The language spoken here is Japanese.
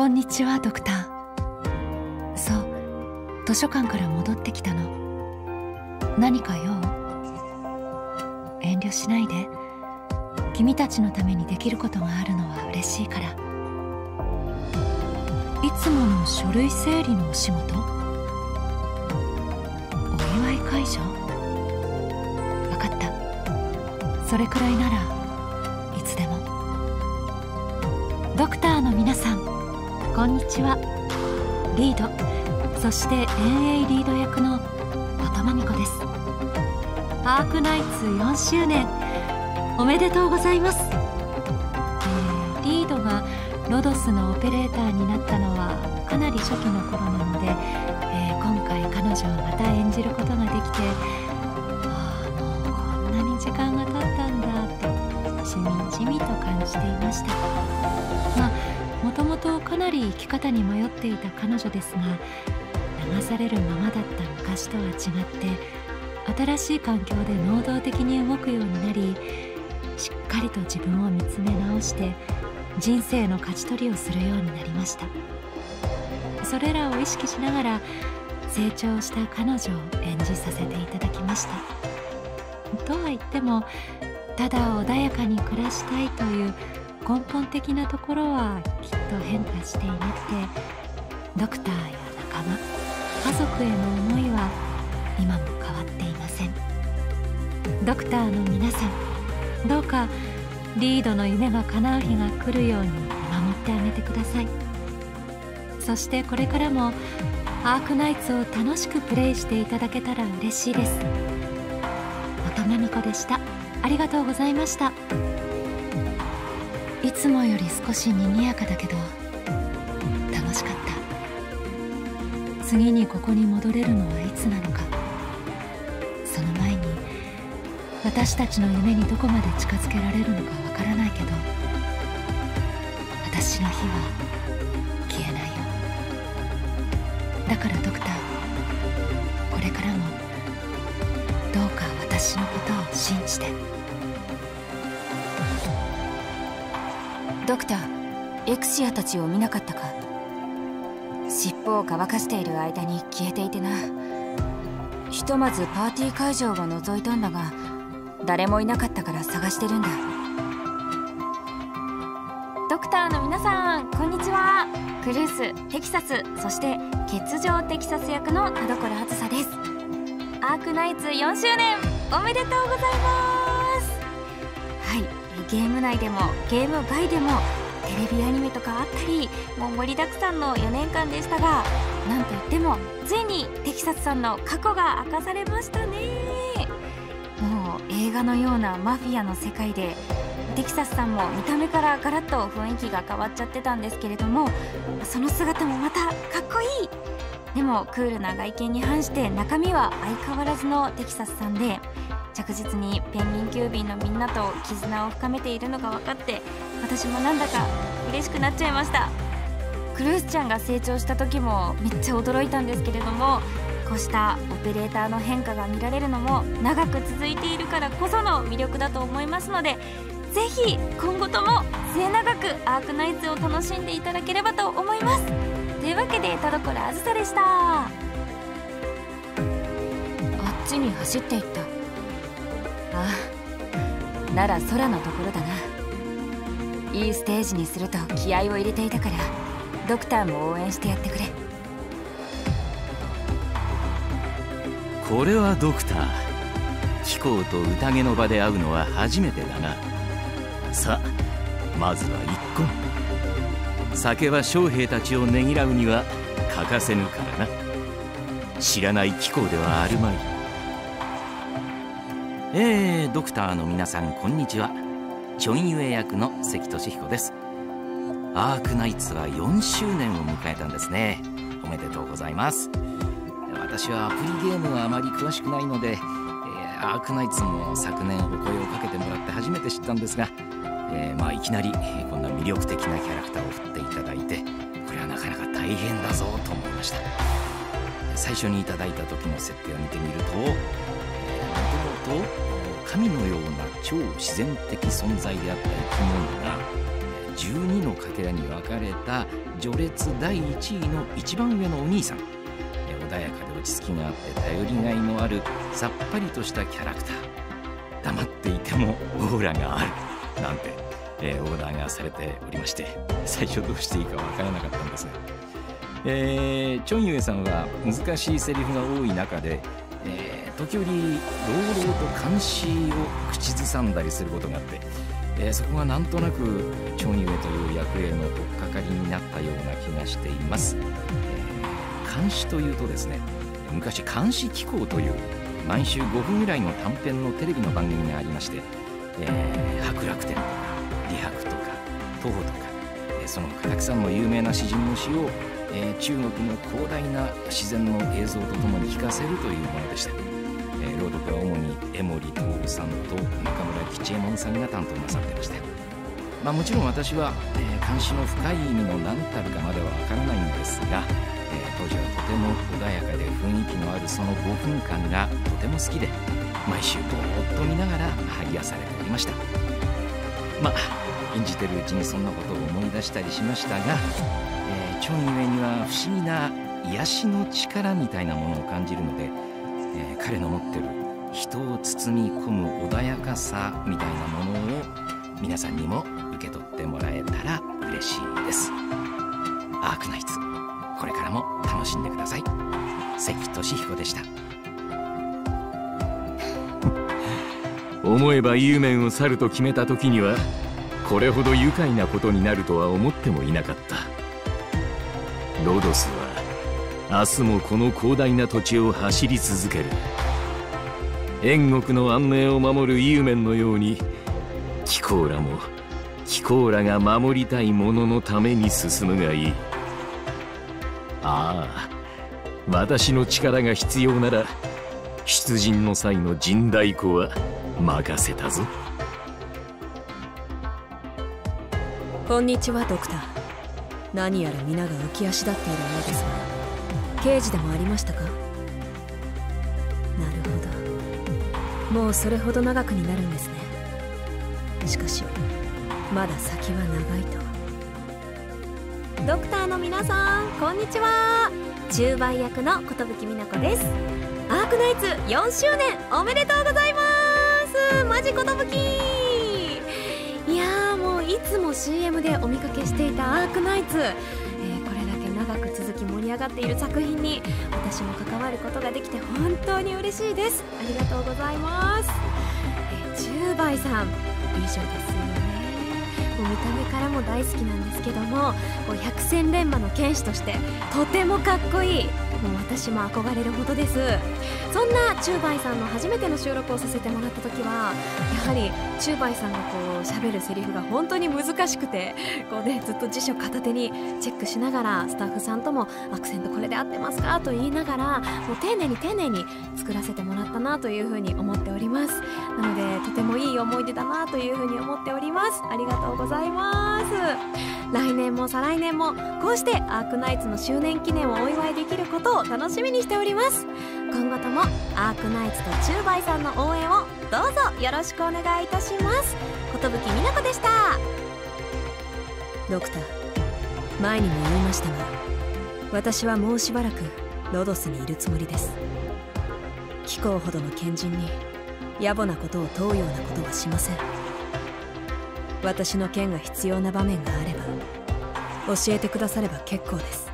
こんにちはドクター。そう図書館から戻ってきたの。何か用？遠慮しないで。君たちのためにできることがあるのは嬉しいから。いつもの書類整理のお仕事？お祝い会場？分かった。それくらいならいつでも。ドクターの皆さん。こんにちは。リード。そして遠泳リード役の音まみこです。アークナイツ4周年。おめでとうございます、えー、リードがロドスのオペレーターになったのはかなり初期の頃なので、えー、今回彼女をまた演じることができてああもうこんなに時間が経ったんだとしみじみと感じていました。まあもともとかなり生き方に迷っていた彼女ですが流されるままだった昔とは違って新しい環境で能動的に動くようになりしっかりと自分を見つめ直して人生の勝ち取りをするようになりました。それらを意識しながら成長した彼女を演じさせていただきました。とは言ってもただ穏やかに暮らしたいという根本的なところはきっと変化していなくてドクターや仲間家族への思いは今も変わっていません。ドクターの皆さんどうかリードの夢が叶う日が来るように見守ってあげてください。そしてこれからもアークナイツを楽しくプレイしていただけたら嬉しいです。乙女美子でした。ありがとうございました。いつもより少し賑やかだけど楽しかった。次にここに戻れるのはいつなのか。その前に私たちの夢にどこまで近づけられるのかわからないけど私の火は消えないよ。だからドクターこれからもどうか私のことを信じて。ドクターエクシアたちを見なかったか？尻尾を乾かしている間に消えていてな。ひとまずパーティー会場を覗いたんだが誰もいなかったから探してるんだ。ドクターの皆さんこんにちは。クルーステキサスそして欠場テキサス役の田所あずさです。アークナイツ4周年おめでとうございます。ゲーム内でもゲーム外でもテレビアニメとかあったりもう盛りだくさんの4年間でしたがなんといってもついにテキサスさんの過去が明かされましたね。もう映画のようなマフィアの世界でテキサスさんも見た目からガラッと雰囲気が変わっちゃってたんですけれどもその姿もまたかっこいい。でもクールな外見に反して中身は相変わらずのテキサスさんで着実にペンギン急便のみんなと絆を深めているのが分かって私もなんだか嬉しくなっちゃいました。クルースちゃんが成長した時もめっちゃ驚いたんですけれどもこうしたオペレーターの変化が見られるのも長く続いているからこその魅力だと思いますのでぜひ今後とも末永くアークナイツを楽しんでいただければと思います。というわけで田所あずさでした。あっちに走っていった。ああなら空のところだな。いいステージにすると気合を入れていたからドクターも応援してやってくれ。これはドクター。貴公と宴の場で会うのは初めてだな。さあまずは一献。酒は将兵たちをねぎらうには欠かせぬからな。知らない貴公ではあるまい。えー、ドクターの皆さんこんにちは。チョンユエ役の関俊彦です。アークナイツは4周年を迎えたんですね。おめでとうございます。私はアプリゲームはあまり詳しくないので、えー、アークナイツも昨年お声をかけてもらって初めて知ったんですが、えー、まあ、いきなりこんな魅力的なキャラクターを振っていただいてこれはなかなか大変だぞと思いました。最初にいただいた時の設定を見てみるとと神のような超自然的存在であった生き物が12のかけらに分かれた序列第1位の一番上のお兄さん。穏やかで落ち着きがあって頼りがいのあるさっぱりとしたキャラクター。黙っていてもオーラがある。なんて、えー、オーダーがされておりまして最初どうしていいかわからなかったんですが、えー、チョンユエさんは難しいセリフが多い中で、えー、時折朗々と監視を口ずさんだりすることがあって、えー、そこがなんとなくチョンユエという役への取っかかりになったような気がしています、えー、監視というとですね昔監視機構という毎週5分ぐらいの短編のテレビの番組がありまして、えー、白楽天とか李白とか徒歩とか、その他たくさんの有名な詩人の詩を、えー、中国の広大な自然の映像とともに聞かせるというものでした、えー、朗読は主に江森徹さんと中村吉右衛門さんが担当なさってました。まあ、もちろん私は、えー、監視の深い意味の何たるかまではわからないんですが、え当時はとても穏やかで雰囲気のあるその5分間がとても好きで毎週ぼーっと見ながら癒されておりました。まあ演じてるうちにそんなことを思い出したりしましたが、えー、チョンゆえには不思議な癒しの力みたいなものを感じるので、えー、彼の持ってる人を包み込む穏やかさみたいなものを皆さんにも受け取ってもらえたら嬉しいです。アークナイツこれからも楽しんでください。関俊彦でした。思えばユーメンを去ると決めた時にはこれほど愉快なことになるとは思ってもいなかった。ロドスは明日もこの広大な土地を走り続ける。縁国の安寧を守るユーメンのようにキコーラもキコーラが守りたいもののために進むがいい。ああ私の力が必要なら出陣の際の陣太鼓は任せたぞ。こんにちはドクター。何やら皆が浮き足立っているようですが刑事でもありましたか？なるほど。もうそれほど長くになるんですね。しかしまだ先は長いと。ドクターの皆さんこんにちは。中売役の寿美奈子です。アークナイツ4周年おめでとうございます。マジ寿いやーもういつも CM でお見かけしていたアークナイツ、えー、これだけ長く続き盛り上がっている作品に私も関わることができて本当に嬉しいです。ありがとうございます、えー、10倍さん。美女ですよね。もう見た目からも大好きなんです。けどもこう百戦錬磨の剣士としてとてもかっこいいもう私も憧れるほどです。そんなチューバイさんの初めての収録をさせてもらった時はやはりチューバイさんがこう喋るセリフが本当に難しくてこうねずっと辞書片手にチェックしながらスタッフさんともアクセントこれで合ってますかと言いながらもう丁寧に丁寧に作らせてもらったなというふうに思っております。なのでとてもいい思い出だなというふうに思っております。ありがとうございます。来年も再来年もこうしてアークナイツの周年記念をお祝いできることを楽しみにしております。今後ともアークナイツとチューバイさんの応援をどうぞよろしくお願いいたします。寿美奈子でした。ドクター前にも言いましたが私はもうしばらくロドスにいるつもりです。貴公ほどの賢人に野暮なことを問うようなことはしません。私の剣が必要な場面があれば教えてくだされば結構です。